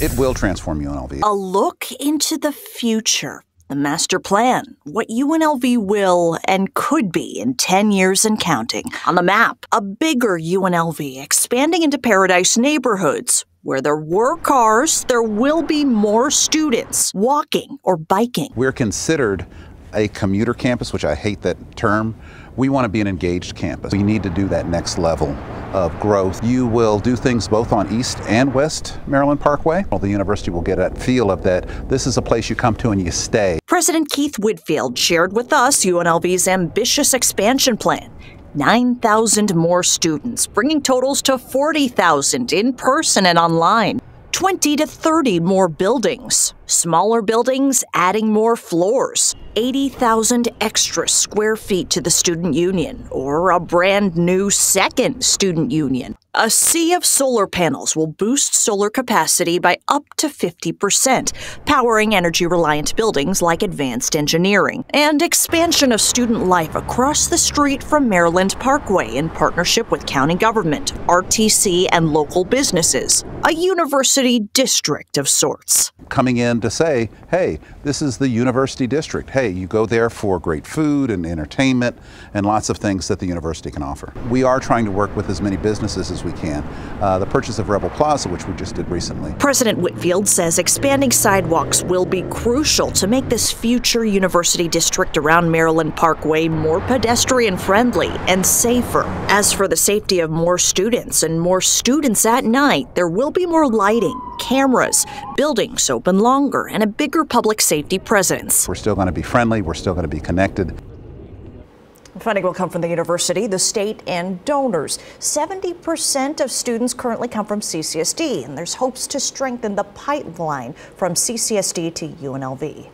It will transform UNLV. A look into the future. The master plan, what UNLV will and could be in 10 years and counting. On the map, a bigger UNLV expanding into paradise neighborhoods. Where there were cars, there will be more students walking or biking. We're considered a commuter campus, which I hate that term. We want to be an engaged campus. We need to do that next level of growth. You will do things both on East and West Maryland Parkway. The university will get that feel of that this is a place you come to and you stay. President Keith Whitfield shared with us UNLV's ambitious expansion plan. 9,000 more students, bringing totals to 40,000 in person and online. 20 to 30 more buildings. Smaller buildings adding more floors. 80,000 extra square feet to the student union, or a brand new second student union. A sea of solar panels will boost solar capacity by up to 50%, powering energy reliant buildings like advanced engineering, and expansion of student life across the street from Maryland Parkway in partnership with county government, RTC, and local businesses. A university district of sorts. Coming in to say, hey, this is the university district. Hey, you go there for great food and entertainment and lots of things that the university can offer. We are trying to work with as many businesses as we can. Uh, the purchase of Rebel Plaza, which we just did recently. President Whitfield says expanding sidewalks will be crucial to make this future university district around Maryland Parkway more pedestrian friendly and safer. As for the safety of more students and more students at night, there will be more lighting, cameras, buildings open longer, and a bigger public safety presence. We're still going to be friendly, we're still going to be connected. Funding will come from the university, the state, and donors. 70% of students currently come from CCSD, and there's hopes to strengthen the pipeline from CCSD to UNLV.